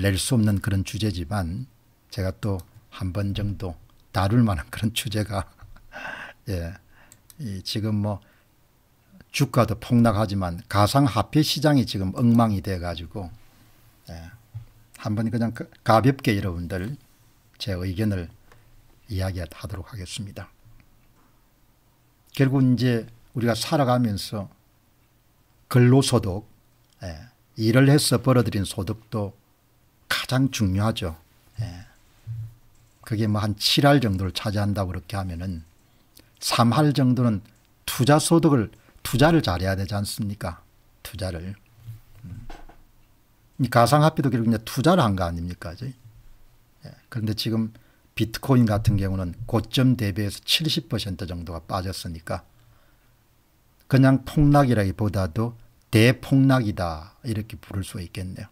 결론을 낼수 없는 그런 주제지만 제가 또 한 번 정도 다룰 만한 그런 주제가 예, 지금 뭐 주가도 폭락하지만 가상화폐 시장이 지금 엉망이 돼 가지고 예, 한번 그냥 그 가볍게 여러분들 제 의견을 이야기하도록 하겠습니다. 결국 이제 우리가 살아가면서 근로소득 예, 일을 해서 벌어들인 소득도 가장 중요하죠. 예. 그게 뭐 한 7할 정도를 차지한다고 그렇게 하면은 3할 정도는 투자 소득을 투자를 잘해야 되지 않습니까? 투자를. 음. 가상화폐도 결국 이제 투자를 한 거 아닙니까? 예. 그런데 지금 비트코인 같은 경우는 고점 대비해서 70% 정도가 빠졌으니까 그냥 폭락이라기보다도 대폭락이다 이렇게 부를 수 있겠네요.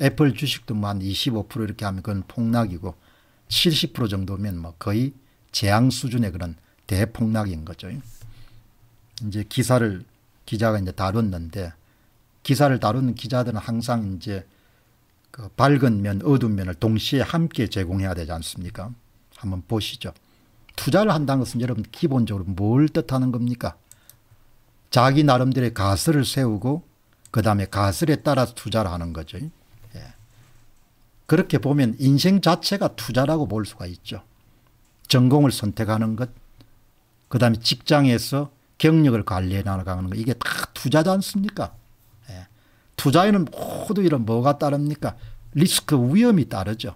애플 주식도 뭐 한 25% 이렇게 하면 그건 폭락이고 70% 정도면 뭐 거의 재앙 수준의 그런 대폭락인 거죠. 이제 기사를 기자가 이제 다뤘는데 기사를 다루는 기자들은 항상 이제 그 밝은 면, 어두운 면을 동시에 함께 제공해야 되지 않습니까? 한번 보시죠. 투자를 한다는 것은 여러분 기본적으로 뭘 뜻하는 겁니까? 자기 나름대로의 가설을 세우고 그 다음에 가설에 따라서 투자를 하는 거죠. 예. 그렇게 보면 인생 자체가 투자라고 볼 수가 있죠. 전공을 선택하는 것, 그 다음에 직장에서 경력을 관리해 나가는 것, 이게 다 투자지 않습니까? 예. 투자에는 모두 이런 뭐가 따릅니까? 리스크 위험이 따르죠.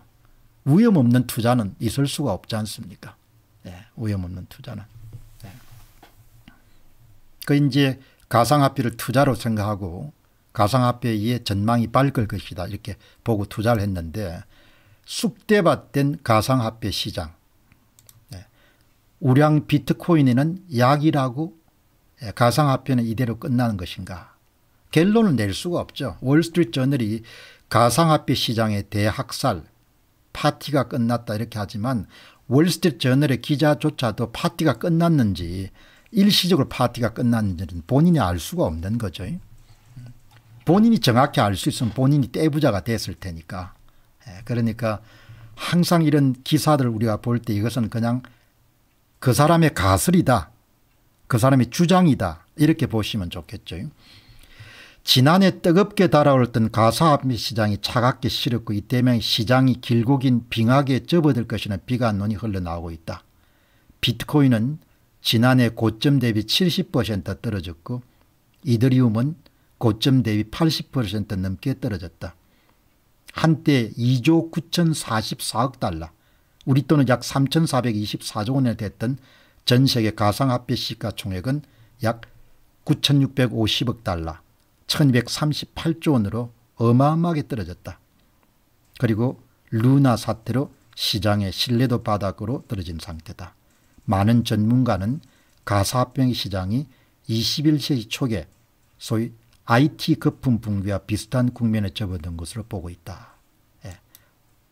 위험 없는 투자는 있을 수가 없지 않습니까? 예. 위험 없는 투자는. 그 이제 가상화폐를 투자로 생각하고 가상화폐의 전망이 밝을 것이다 이렇게 보고 투자를 했는데 쑥대밭된 가상화폐 시장 네. 우량 비트코인에는 약이라고 예, 가상화폐는 이대로 끝나는 것인가 결론을 낼 수가 없죠. 월스트리트 저널이 가상화폐 시장의 대학살 파티가 끝났다 이렇게 하지만 월스트리트 저널의 기자조차도 파티가 끝났는지 일시적으로 파티가 끝났는지는 본인이 알 수가 없는 거죠. 본인이 정확히 알 수 있으면 본인이 떼부자가 됐을 테니까. 예, 그러니까 항상 이런 기사들을 우리가 볼 때 이것은 그냥 그 사람의 가설이다. 그 사람의 주장이다. 이렇게 보시면 좋겠죠. 지난해 뜨겁게 달아올던 가사화폐 시장이 차갑게 식었고 이 때문에 시장이 길고 긴 빙하게 접어들 것이라는 비관론이 흘러나오고 있다. 비트코인은 지난해 고점 대비 70% 떨어졌고 이더리움은 고점 대비 80% 넘게 떨어졌다. 한때 2조 9,044억 달러 우리 돈은 약 3,424조 원에 됐던 전 세계 가상화폐 시가총액은 약 9,650억 달러 1,238조 원으로 어마어마하게 떨어졌다. 그리고 루나 사태로 시장의 신뢰도 바닥으로 떨어진 상태다. 많은 전문가는 가사병 시장이 21세기 초에 소위 IT 거품 붕괴와 비슷한 국면에 접어든 것으로 보고 있다. 예.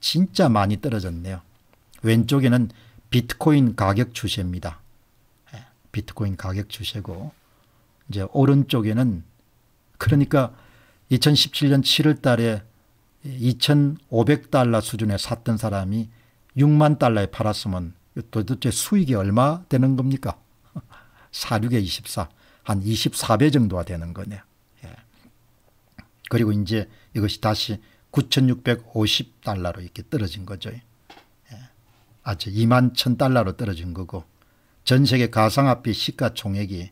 진짜 많이 떨어졌네요. 왼쪽에는 비트코인 가격 추세입니다. 예. 비트코인 가격 추세고 이제 오른쪽에는 그러니까 2017년 7월 달에 2,500달러 수준에 샀던 사람이 6만 달러에 팔았으면 도대체 수익이 얼마 되는 겁니까? 46에 24, 한 24배 정도가 되는 거네요. 예. 그리고 이제 이것이 다시 9,650달러로 이렇게 떨어진 거죠. 예. 아주 2만 1,000달러로 떨어진 거고 전 세계 가상화폐 시가총액이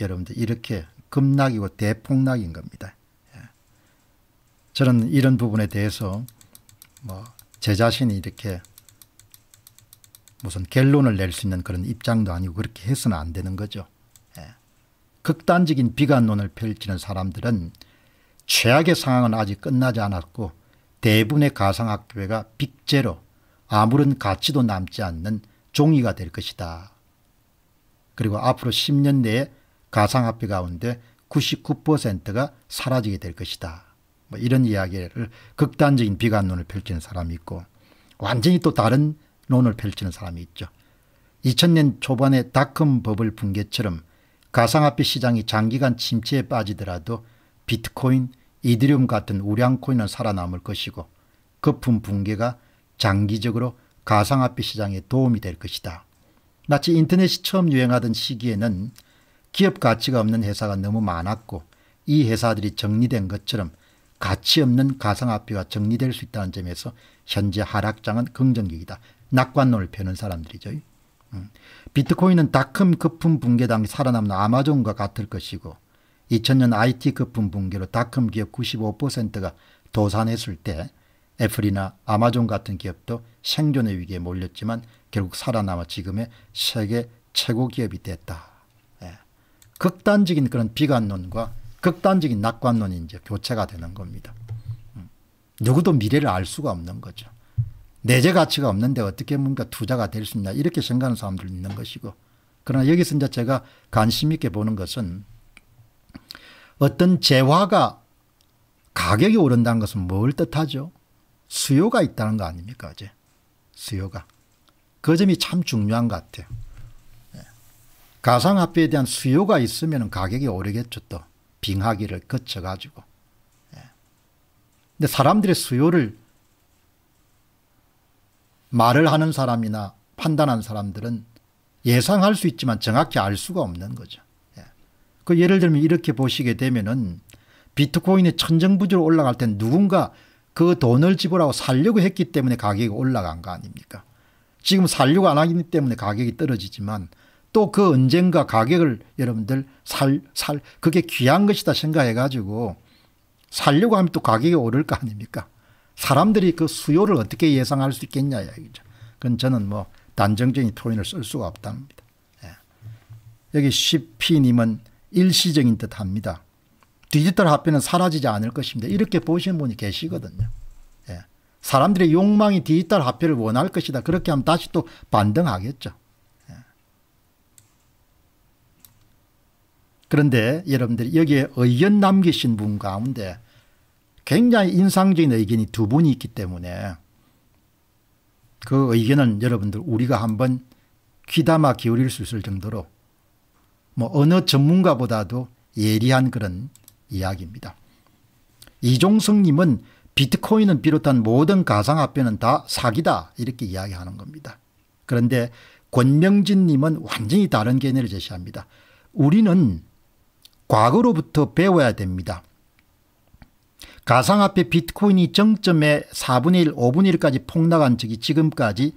여러분들 이렇게 급락이고 대폭락인 겁니다. 예. 저는 이런 부분에 대해서 뭐 제 자신이 이렇게 무슨 결론을 낼 수 있는 그런 입장도 아니고 그렇게 해서는 안 되는 거죠. 예. 극단적인 비관론을 펼치는 사람들은 최악의 상황은 아직 끝나지 않았고 대부분의 가상학교가 빅제로 아무런 가치도 남지 않는 종이가 될 것이다. 그리고 앞으로 10년 내에 가상화폐 가운데 99%가 사라지게 될 것이다. 뭐 이런 이야기를 극단적인 비관론을 펼치는 사람이 있고 완전히 또 다른 논을 펼치는 사람이 있죠. 2000년 초반의 닷컴 버블 붕괴처럼 가상화폐 시장이 장기간 침체에 빠지더라도 비트코인, 이드리움 같은 우량 코인은 살아남을 것이고 거품 붕괴가 장기적으로 가상화폐 시장에 도움이 될 것이다. 마치 인터넷이 처음 유행하던 시기에는 기업 가치가 없는 회사가 너무 많았고 이 회사들이 정리된 것처럼 가치 없는 가상화폐가 정리될 수 있다는 점에서 현재 하락장은 긍정적이다. 낙관론을 펴는 사람들이죠. 음. 비트코인은 닷컴 거품 붕괴 당시 살아남는 아마존과 같을 것이고 2000년 IT 거품 붕괴로 닷컴 기업 95%가 도산했을 때 애플이나 아마존 같은 기업도 생존의 위기에 몰렸지만 결국 살아남아 지금의 세계 최고 기업이 됐다. 예. 극단적인 그런 비관론과 극단적인 낙관론이 이제 교체가 되는 겁니다. 음. 누구도 미래를 알 수가 없는 거죠. 내재 가치가 없는데 어떻게 뭔가 투자가 될 수 있냐 이렇게 생각하는 사람들 있는 것이고 그러나 여기서 이제 제가 관심 있게 보는 것은 어떤 재화가 가격이 오른다는 것은 뭘 뜻하죠? 수요가 있다는 거 아닙니까? 어제 수요가. 그 점이 참 중요한 것 같아요. 예. 가상화폐에 대한 수요가 있으면 가격이 오르겠죠 또. 빙하기를 거쳐가지고. 예. 근데 사람들의 수요를 말을 하는 사람이나 판단하는 사람들은 예상할 수 있지만 정확히 알 수가 없는 거죠. 예. 그 예를 들면 이렇게 보시게 되면은 비트코인이 천정부지로 올라갈 땐 누군가 그 돈을 지불하고 살려고 했기 때문에 가격이 올라간 거 아닙니까? 지금 살려고 안 하기 때문에 가격이 떨어지지만 또 그 언젠가 가격을 여러분들 살, 살, 그게 귀한 것이다 생각해 가지고 살려고 하면 또 가격이 오를 거 아닙니까? 사람들이 그 수요를 어떻게 예상할 수 있겠냐 이죠 그건 저는 뭐 단정적인 토인을 쓸 수가 없답니다. 예. 여기 CP님은 일시적인 듯 합니다. 디지털 화폐는 사라지지 않을 것입니다. 이렇게 보시는 분이 계시거든요. 예. 사람들의 욕망이 디지털 화폐를 원할 것이다. 그렇게 하면 다시 또 반등하겠죠. 예. 그런데 여러분들이 여기에 의견 남기신 분 가운데 굉장히 인상적인 의견이 두 분이 있기 때문에 그 의견은 여러분들 우리가 한번 귀담아 기울일 수 있을 정도로 뭐 어느 전문가보다도 예리한 그런 이야기입니다. 이종성님은 비트코인은 비롯한 모든 가상화폐는 다 사기다 이렇게 이야기하는 겁니다. 그런데 권명진님은 완전히 다른 개념을 제시합니다. 우리는 과거로부터 배워야 됩니다. 가상화폐 비트코인이 정점에 4분의 1, 5분의 1까지 폭락한 적이 지금까지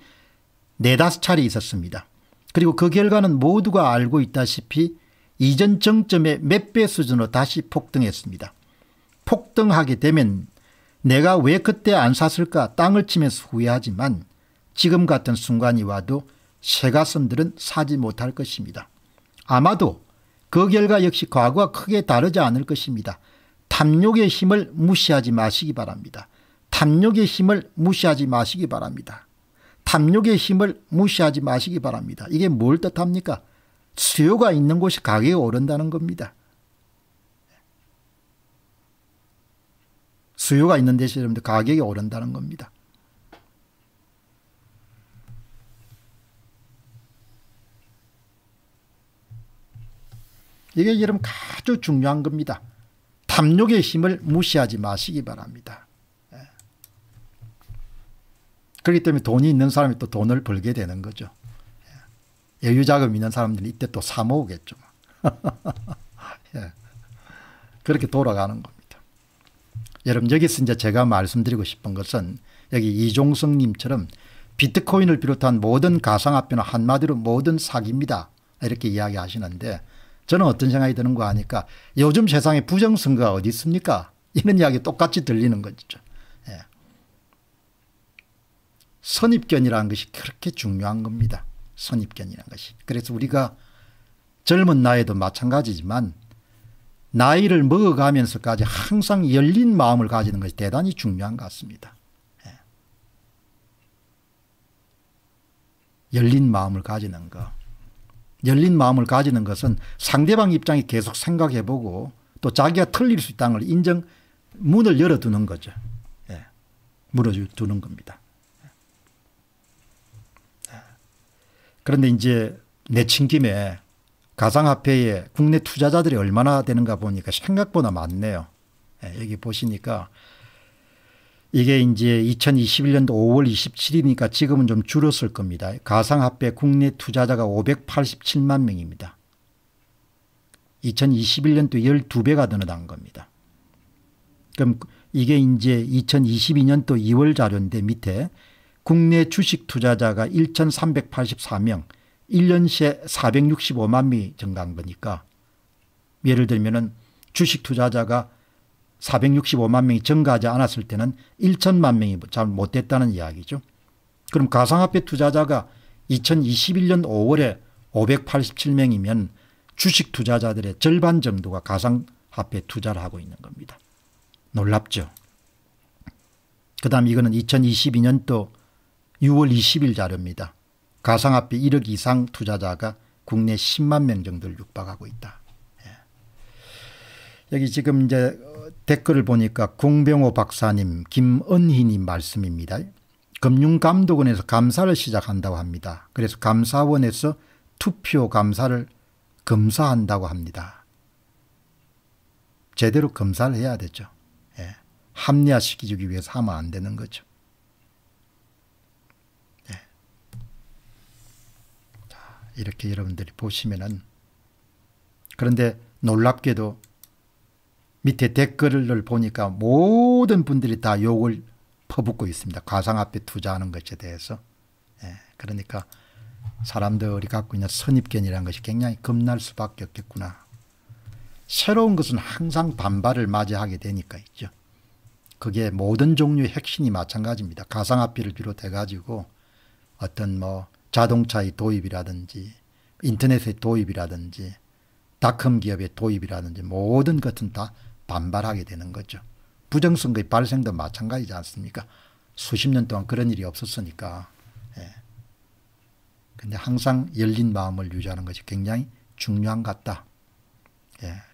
네다섯 차례 있었습니다. 그리고 그 결과는 모두가 알고 있다시피 이전 정점의 몇 배 수준으로 다시 폭등했습니다. 폭등하게 되면 내가 왜 그때 안 샀을까 땅을 치면서 후회하지만 지금 같은 순간이 와도 새가슴들은 사지 못할 것입니다. 아마도 그 결과 역시 과거와 크게 다르지 않을 것입니다. 탐욕의 힘을 무시하지 마시기 바랍니다. 탐욕의 힘을 무시하지 마시기 바랍니다. 탐욕의 힘을 무시하지 마시기 바랍니다. 이게 뭘 뜻합니까? 수요가 있는 곳이 가격이 오른다는 겁니다. 수요가 있는 데서 여러분들 가격이 오른다는 겁니다. 이게 여러분 아주 중요한 겁니다. 탐욕의 힘을 무시하지 마시기 바랍니다. 예. 그렇기 때문에 돈이 있는 사람이 또 돈을 벌게 되는 거죠. 예. 여유 자금 있는 사람들이 이때 또 사모으겠죠. 예. 그렇게 돌아가는 겁니다. 여러분 여기서 이제 제가 말씀드리고 싶은 것은 여기 이종성 님처럼 비트코인을 비롯한 모든 가상화폐는 한마디로 모든 사기입니다. 이렇게 이야기하시는데 저는 어떤 생각이 드는 거 아니까 요즘 세상에 부정선거가 어디 있습니까? 이런 이야기 똑같이 들리는 거죠. 예. 선입견이라는 것이 그렇게 중요한 겁니다. 선입견이라는 것이. 그래서 우리가 젊은 나이도 마찬가지지만 나이를 먹어가면서까지 항상 열린 마음을 가지는 것이 대단히 중요한 것 같습니다. 예. 열린 마음을 가지는 것. 열린 마음을 가지는 것은 상대방 입장이 계속 생각해보고 또 자기가 틀릴 수 있다는 걸 인정 문을 열어두는 거죠. 예. 물어두는 겁니다. 그런데 이제 내친 김에 가상화폐에 국내 투자자들이 얼마나 되는가 보니까 생각보다 많네요. 예. 여기 보시니까 이게 이제 2021년도 5월 27일이니까 지금은 좀 줄었을 겁니다. 가상화폐 국내 투자자가 587만 명입니다. 2021년도 12배가 늘어난 겁니다. 그럼 이게 이제 2022년도 2월 자료인데 밑에 국내 주식 투자자가 1,384명, 1년 새 465만 명이 증가한 거니까 예를 들면 은 주식 투자자가 465만 명이 증가하지 않았을 때는 1천만 명이 잘 못됐다는 이야기죠. 그럼 가상화폐 투자자가 2021년 5월에 587명이면 주식 투자자들의 절반 정도가 가상화폐 투자를 하고 있는 겁니다. 놀랍죠. 그 다음 이거는 2022년도 6월 20일 자료입니다. 가상화폐 1억 이상 투자자가 국내 10만 명 정도를 육박하고 있다. 예. 여기 지금 이제 댓글을 보니까 공병호 박사님, 김은희님 말씀입니다. 금융감독원에서 감사를 시작한다고 합니다. 그래서 감사원에서 투표 감사를 검사한다고 합니다. 제대로 검사를 해야 되죠. 예. 합리화시키기 위해서 하면 안 되는 거죠. 예. 자, 이렇게 여러분들이 보시면은 그런데 놀랍게도 밑에 댓글을 보니까 모든 분들이 다 욕을 퍼붓고 있습니다. 가상화폐 투자하는 것에 대해서. 예, 그러니까 사람들이 갖고 있는 선입견이라는 것이 굉장히 겁날 수밖에 없겠구나. 새로운 것은 항상 반발을 맞이하게 되니까 있죠. 그게 모든 종류의 핵심이 마찬가지입니다. 가상화폐를 비롯해 가지고 어떤 뭐 자동차의 도입이라든지 인터넷의 도입이라든지 닷컴 기업의 도입이라든지 모든 것은 다 반발하게 되는 거죠. 부정선거의 발생도 마찬가지지 않습니까? 수십 년 동안 그런 일이 없었으니까. 예. 근데 항상 열린 마음을 유지하는 것이 굉장히 중요한 것 같다. 예.